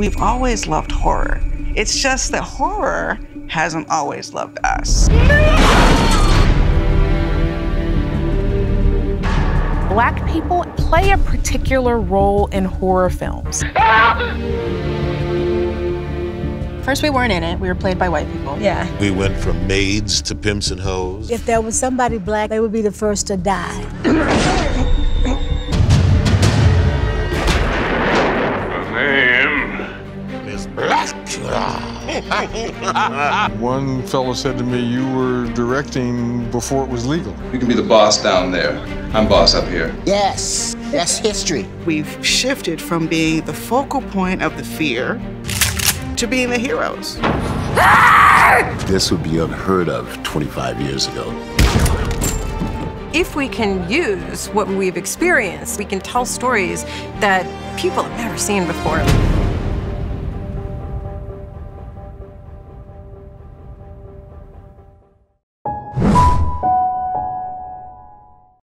We've always loved horror. It's just that horror hasn't always loved us. Black people play a particular role in horror films. First, we weren't in it. We were played by white people. Yeah. We went from maids to pimps and hoes. If there was somebody black, they would be the first to die. One fellow said to me, You were directing before it was legal. You can be the boss down there. I'm boss up here. Yes, that's history. We've shifted from being the focal point of the fear to being the heroes. This would be unheard of 25 years ago. If we can use what we've experienced, we can tell stories that people have never seen before.